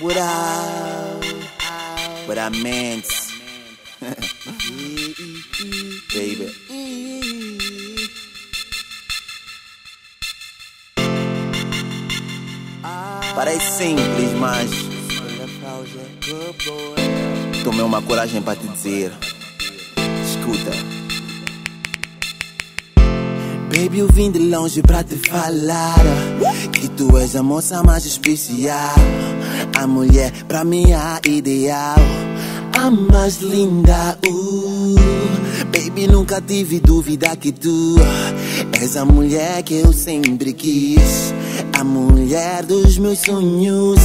What up? What I meant. Baby. Parece simples, mas. Tomei uma coragem para te dizer. Escuta. Baby, eu vim de longe pra te falar Que tu és a moça mais especial A mulher pra mim a ideal A mais linda, uh. Baby, nunca tive dúvida que tu És a mulher que eu sempre quis A mulher dos meus sonhos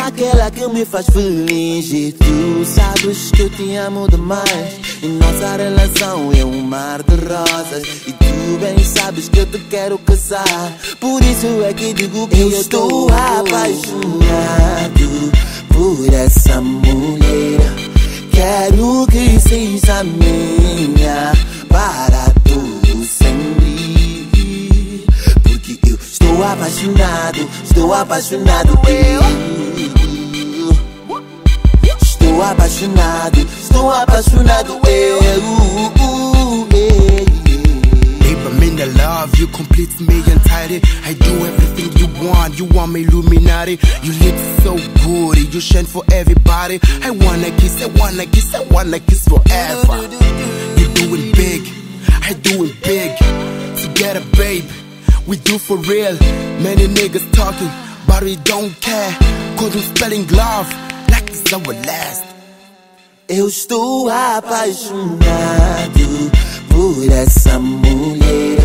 Aquela que me faz feliz. E tu sabes que eu te amo demais e nossa relação é um mar de rosas. E tu bem sabes que eu te quero casar. Por isso é que digo que eu, eu estou apaixonado Por essa mulher. Quero que seja minha Para tudo sempre. Porque eu estou apaixonado Estou apaixonado eu Estou apaixonado, estou apaixonado eu. Babe, I'm in the love, you complete me entirely. I do everything you want, you want me Illuminati. You look so good, you shine for everybody. I wanna kiss, I wanna kiss, I wanna kiss forever. You doing big, I doing big. Together, babe, we do for real. Many niggas talking, but we don't care. Cause we're spelling love like it's our last. Eu estou apaixonado por essa mulher.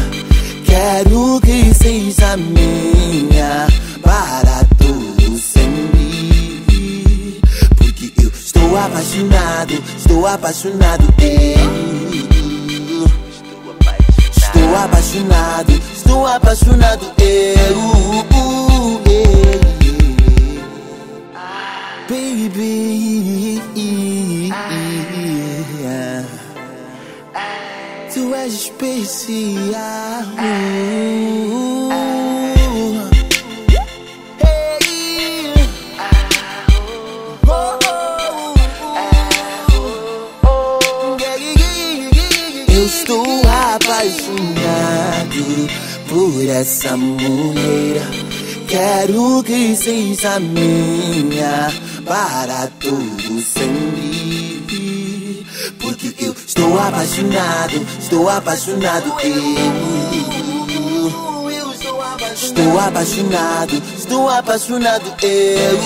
Quero que seja minha para todo sempre. Porque eu estou apaixonado, estou apaixonado. Eu estou apaixonado, estou apaixonado. Eu, baby. Tu és especial. Eu estou apaixonado por essa mulher. Quero que seja minha para todo sempre. Porque eu estou apaixonado, estou apaixonado. Eu estou apaixonado, estou apaixonado. Eu,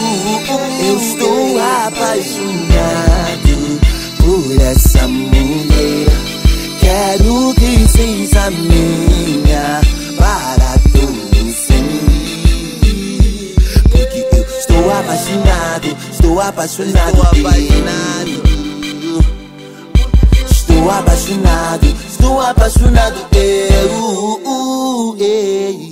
eu estou apaixonado por essa estou apaixonado. Estou apaixonado. Estou apaixonado, estou apaixonado. Eu, eu, eu, eu.